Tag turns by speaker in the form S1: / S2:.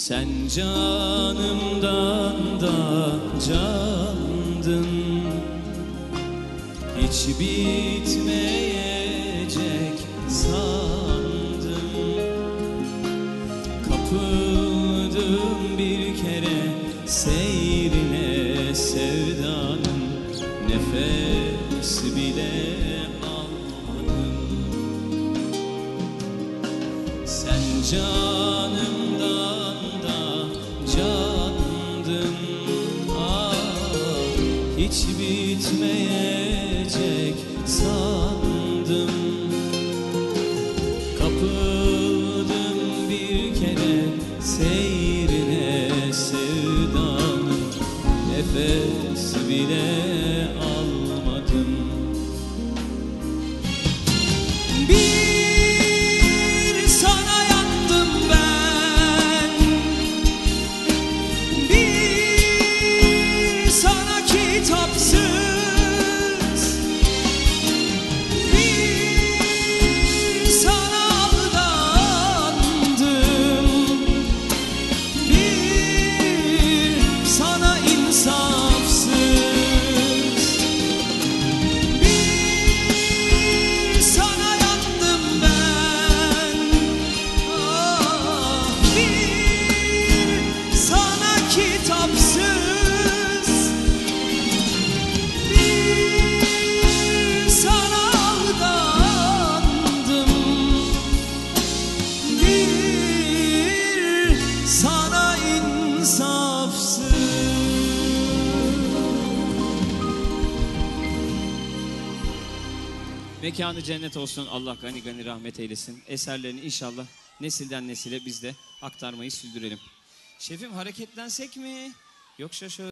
S1: Sen canımdan da candın. Hiç bitmeyecek sandım Kapıldım bir kere seyrine sevdanın Nefes bile almadım. Sen canımdan Hiç bitmeyecek sandım. Kapıldım bir kere seyrine sevdanın. Nefes bile almadım kitapsız. Bir sana aldandım. Bir sana insafsız. Bir sana yandım ben. Ah, Bir sana kitapsız sana insafsız Mekanı cennet olsun. Allah gani gani rahmet eylesin. Eserlerini inşallah nesilden nesile biz de aktarmayı sürdürelim. Şefim hareketlensek mi? Yoksa şöyle